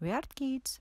We are Kids